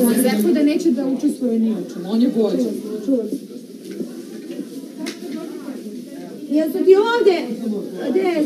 on rekao da neće da učestvuje ni u čemu. On je vođa. Čuvam se. Jesu ti ovde? Gde je